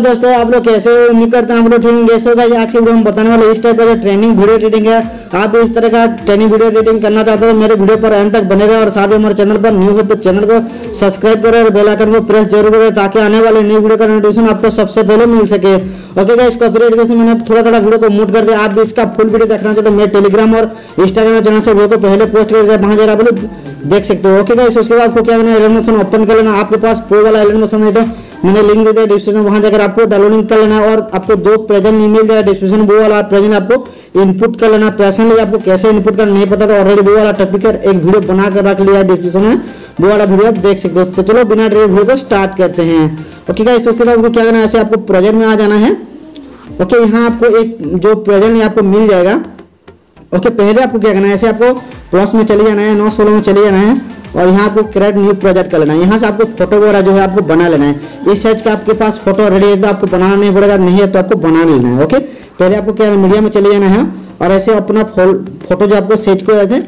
Hello दोस्तों आप लोग कैसे हो उम्मीद करते हैं आप लोग ठीक कैसे होगा। आज की वीडियो में बताने वाले इस टाइप का जो ट्रेनिंग वीडियो एडिटिंग है, आप इस तरह का ट्रेनिंग वीडियो एडिटिंग करना चाहते हो मेरे वीडियो पर अंत तक बने रहे और साथ ही हमारे चैनल पर न्यू हो तो चैनल को सब्सक्राइब करें और बेल आइकन को प्रेस ज़रूर करें ताकि आने वाले न्यू वीडियो का नोटिफिकेशन आपको सबसे पहले मिल सके। ओके गाइस कॉपीराइट कैसे मैंने थोड़ा थोड़ा वीडियो को मूट कर दिया। आप भी इसका फुल वीडियो देखना चाहते हो मेरे टेलीग्राम और इंस्टाग्राम चैनल से वीडियो को पहले पोस्ट कर दिया वहाँ जरा बोलो देख सकते हो। ओके गाइस उसके बाद आपको क्या करना है? एलिमेशन ओपन कर लेना। आपके पास प्रो वाला एलिमेशन है तो मैंने लिंक दे दिया डिस्क्रिप्शन वहाँ जाकर आपको डाउनलोडिंग कर लेना और आपको दो प्रेजेंट ईमेल दिया डिस्क्रिप्शन वो वाला प्रेजेंट आपको इनपुट कर लेना प्रेजेंटली आपको कैसे इनपुट करना नहीं पता तो ऑलरेडी वो वाला टॉपिक एक वीडियो बना कर रख लिया डिस्क्रिप्शन में। वो वाला वीडियो आप देख सकते हो। तो चलो बिना डेट वीडियो को स्टार्ट करते हैं। ओके गाइस उसके बाद आपको क्या करना है? ऐसे आपको प्रेजेंट में आ जाना है। ओके यहाँ आपको एक जो प्रेजेंट आपको मिल जाएगा। ओके पहले आपको क्या करना है? ऐसे आपको प्लस में चले जाना है, नौ सोलह में चले जाना है। और यहाँ आपको क्रिएट न्यू प्रोजेक्ट कर लेना है। यहाँ से आपको फ़ोटो वगैरह जो है आपको बना लेना है। इस साइज़ का आपके पास फ़ोटो रेडी है तो आपको बनाना नहीं पड़ेगा, नहीं है तो आपको बना लेना है ओके पहले आपको क्या मीडिया में चले जाना है, और ऐसे अपना फ़ोटो जो आपको सेज को ऐसे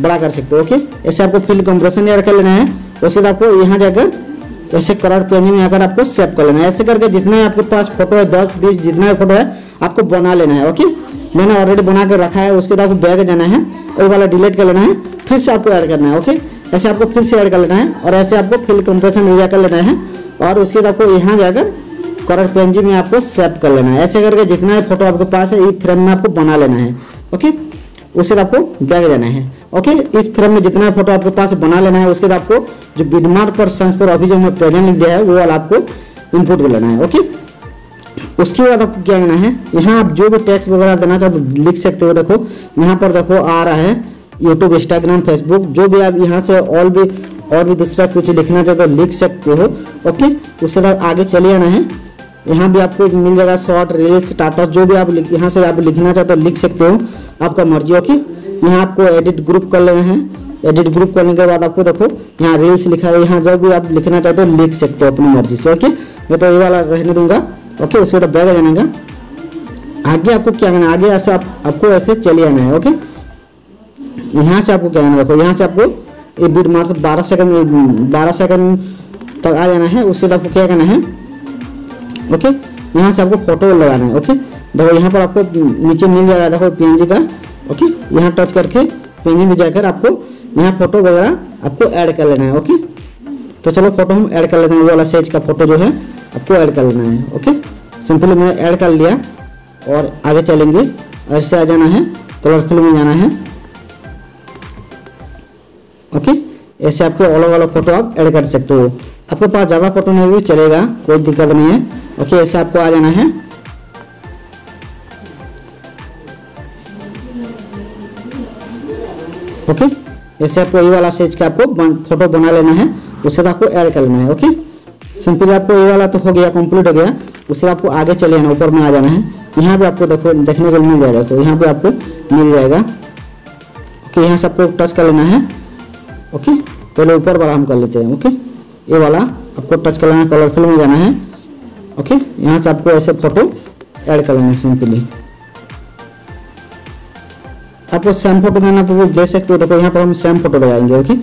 बड़ा कर सकते हो ओके ऐसे आपको फ़ील्ड कंप्रेशन ऐड कर लेना है उसके बाद आपको यहाँ जाकर ऐसे कलर पेज में आकर आपको सेव कर लेना है। ऐसे करके जितना आपके पास फ़ोटो है, दस, बीस, जितना फ़ोटो है, आपको बना लेना है ओके मैंने ऑलरेडी बना कर रखा है, उसके बाद आपको बैग जाना है वही वाला डिलीट कर लेना है, फिर से आपको ऐड करना है ओके ऐसे आपको फिर से ऐड कर लेना है और ऐसे आपको फिल कंप्रेशन एरिया कर लेना है और उसके बाद आपको यहाँ जाकर कलर पेंजी में आपको सेव कर लेना है। ऐसे करके जितना फ़ोटो आपके पास है इस फ्रेम में आपको बना लेना है। ओके उसके बाद आपको बैग जाना है। ओके इस फ्रेम में जितना फ़ोटो आपके पास बना लेना है, उसके बाद आपको जो बिडमार्क पर सेंस पर अभी जो मैं प्रेजेंट लिख दिया है, वो वाला आपको इनपुट कर लेना है। ओके उसके बाद आपको क्या करना है, यहाँ आप जो भी टैक्स वगैरह देना चाहते हो लिख सकते हो। देखो, यहाँ पर देखो आ रहा है। यूट्यूब इंस्टाग्राम फेसबुक जो भी आप यहाँ से और भी और भी दूसरा कुछ लिखना चाहते हो लिख सकते हो ओके उसके बाद आगे चले आना है। यहाँ भी आपको मिल जाएगा शॉर्ट रील्स स्टाटस जो भी आप यहाँ से आप लिखना चाहते हो लिख सकते हो आपका मर्ज़ी ओके यहाँ आपको एडिट ग्रुप कर लेना है। एडिट ग्रुप करने के बाद आपको देखो यहाँ रील्स लिखा है यहाँ जब भी आप लिखना चाहते हो लिख सकते हो अपनी मर्ज़ी से ओके मैं तो ये वाला रहने दूँगा ओके उसके बाद बैग जाने का आगे आपको क्या करना है? आगे ऐसे आप, आपको ऐसे चले आना है ओके यहाँ से आपको क्या करना देखो, यहाँ से आपको ये बीट मार बारह सेकंड बारह सेकंड तक आ जाना है, उसके बाद आपको क्या करना है? ओके यहाँ से आपको फ़ोटो लगाना है ओके देखो, यहाँ पर आपको नीचे मिल जाएगा देखो पीएनजी का ओके यहाँ टच करके पीएनजी में जाकर आपको यहाँ फ़ोटो वगैरह आपको ऐड कर लेना है ओके तो चलो फ़ोटो हम ऐड कर लेते हैं, वो वाला साइज़ का फ़ोटो जो है, आपको ऐड कर लेना है ओके सिंपली मैंने ऐड कर लिया और आगे चलेंगे। ऐसे आ जाना है कलरफुल में जाना है। ओके ऐसे आपके अलग अलग फ़ोटो आप ऐड कर सकते हो। आपके पास ज़्यादा फ़ोटो नहीं भी चलेगा, कोई दिक्कत नहीं है। ओके ऐसे आपको आ जाना है। ओके ऐसे आपको ये वाला सेज का आपको फ़ोटो बना लेना है, उससे आपको ऐड कर लेना है ओके सिंपली आपको ये वाला तो हो गया कंप्लीट हो गया। उससे आपको आगे चले जाना, ऊपर में आ जाना है। यहाँ पे आपको देखो, देखने को मिल जाएगा तो यहाँ पे आपको मिल जाएगा। ओके यहाँ से आपको टच कर लेना है। ओके पहले ऊपर वाला हम कर लेते हैं ओके ये वाला आपको टच कर लेना कलरफुल में जाना है ओके यहाँ से आपको ऐसे फ़ोटो ऐड कर लेना सिंपली आपको सेम फ़ोटो देना तो दे सकते हो, देखो यहाँ पर हम सेम फ़ोटो लगाएँगे ओके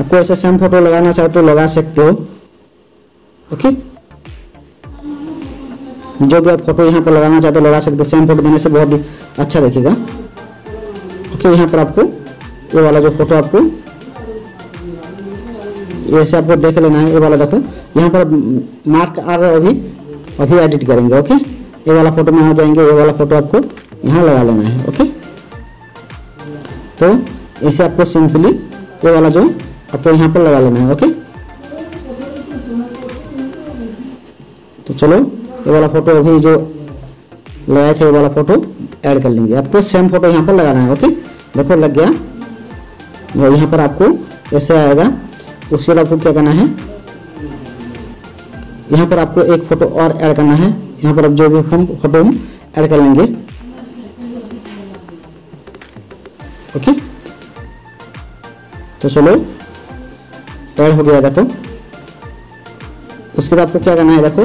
आपको ऐसे सेम फ़ोटो लगाना चाहते हो लगा सकते हो ओके जो भी आप फ़ोटो यहाँ पर लगाना चाहते हो लगा सकते हो सेम फ़ोटो देने से बहुत ही अच्छा दिखेगा। ओके यहाँ पर आपको ये वाला जो फ़ोटो आपको ऐसे आपको देख लेना है, ये वाला देखो। यहाँ पर मार्क आ रहा है अभी अभी एडिट करेंगे, ओके? ये वाला फ़ोटो में आ जाएँगे, ये वाला फ़ोटो आपको यहाँ लगा लेना है, ओके? तो ऐसे आपको सिंपली ये वाला जो आपको यहाँ पर लगा लेना है, ओके? तो चलो, ये वाला फ़ोटो अभी जो लगाए थे, ये वाला फ़ोटो ऐड कर लेंगे। आपको सेम फ़ोटो यहाँ पर लगाना है, ओके? देखो, लग गया। यहाँ पर आपको ऐसे आएगा उसके बाद आपको क्या करना है? यहाँ पर आपको एक फ़ोटो और ऐड करना है। यहाँ पर आप जो भी हम फ़ोटो हम ऐड कर लेंगे। ओके तो चलो ऐड हो गया देखो। उसके बाद आपको क्या करना है देखो?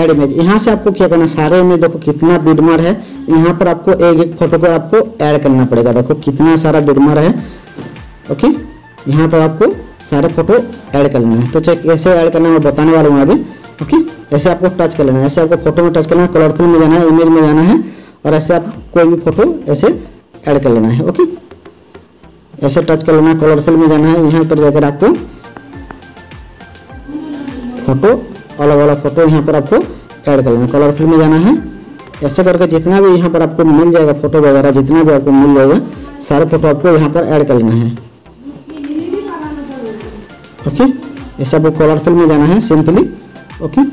ऐड इमेज यहाँ से आपको क्या करना है? सारे इमेज देखो कितना बिडमर है। यहाँ पर आपको एक एक फ़ोटो को आपको ऐड करना पड़ेगा। देखो कितना सारा बिडमर है। ओके यहाँ पर आपको सारे फ़ोटो ऐड कर लेना है। तो चेक ऐसे ऐड करना है मैं बताने वाला हूँ आगे। ओके ऐसे आपको टच कर लेना है। ऐसे आपको फ़ोटो में टच करना है कलरफुल में जाना है इमेज में जाना है और ऐसे आप कोई भी फ़ोटो ऐसे ऐड कर लेना है। ओके ऐसे टच कर लेना है कलरफुल में जाना है। यहाँ पर जाकर आपको फ़ोटो अलग अलग फ़ोटो यहाँ पर आपको ऐड कर लेना कलरफुल में जाना है। ऐसे करके जितना भी यहाँ पर आपको मिल जाएगा फ़ोटो वगैरह, जितना भी आपको मिल जाएगा, सारे फ़ोटो आपको यहाँ पर ऐड कर लेना है। ओके? ऐसा आपको कलरफुल में जाना है सिंपली ओके?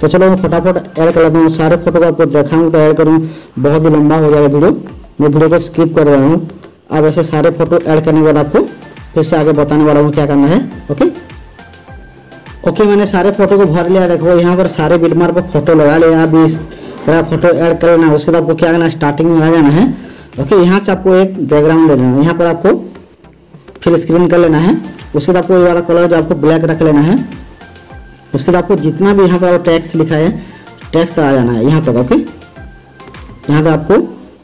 तो चलो मैं फटाफट ऐड कर लेता हूँ। सारे फ़ोटो को आपको दिखाऊँगा तो ऐड करूँ। बहुत ही लंबा हो जाएगा वीडियो मैं वीडियो को स्किप कर रहा हूँ। अब ऐसे सारे फ़ोटो ऐड करने के बाद आपको फिर से आगे बताने वाला हूँ क्या करना है, ओके? ओके, मैंने सारे फ़ोटो को भर लिया। देखो, यहाँ पर सारे बिटमार पर फ़ोटो लगा लिया अब इस तरह फ़ोटो ऐड कर लेना। उसके बाद आपको क्या करना स्टार्टिंग में आ जाना है। ओके, यहाँ से आपको एक बैकग्राउंड ले लेना। यहाँ पर आपको फिल स्क्रीन कर लेना है। उसके बाद आपको ये वाला कलर जो आपको ब्लैक रख लेना है, उसके बाद आपको जितना भी यहाँ पर टैक्स लिखा है टैक्स आ जाना है यहाँ तक ओके यहाँ तक आपको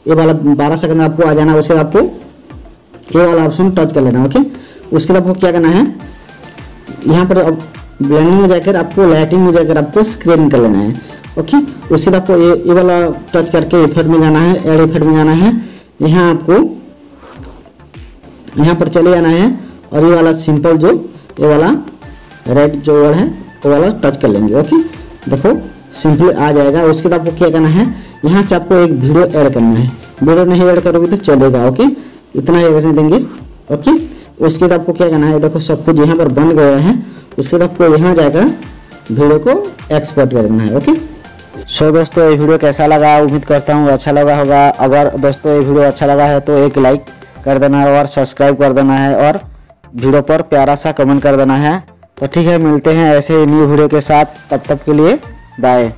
ये वाला बारह सेकंड आपको आ जाना है, उसके बाद आपको ये वाला ऑप्शन टच कर लेना ओके उसके बाद आपको क्या करना है, यहाँ पर अब ब्लेंडिंग में जाकर आपको लाइटिंग में जाकर आपको स्क्रीन कर लेना है ओके उसके बाद आपको ये ये वाला टच करके इफ़ेक्ट में जाना है एड इफ़ेक्ट में जाना है। यहाँ आपको यहाँ पर चले जाना है और ये वाला सिंपल जो, ये वाला रेड जो वर्ड है, वो वाला टच कर लेंगे ओके देखो सिंपल आ जाएगा। उसके बाद आपको क्या करना है? यहाँ से आपको एक वीडियो ऐड करना है। वीडियो नहीं ऐड करोगे तो चलेगा ओके इतना ही रहने देंगे ओके उसके बाद आपको क्या करना है? देखो, सब कुछ यहाँ पर बन गया है। उसके बाद आपको यहाँ जाकर वीडियो को एक्सपोर्ट कर देना है ओके सो दोस्तों, ये वीडियो कैसा लगा? उम्मीद करता हूँ अच्छा लगा होगा। अगर दोस्तों, ये वीडियो अच्छा लगा है तो एक लाइक कर देना है और सब्सक्राइब कर देना है और वीडियो पर प्यारा सा कमेंट कर देना है। तो ठीक है, मिलते हैं ऐसे ही न्यू वीडियो के साथ। तब तक के लिए बाय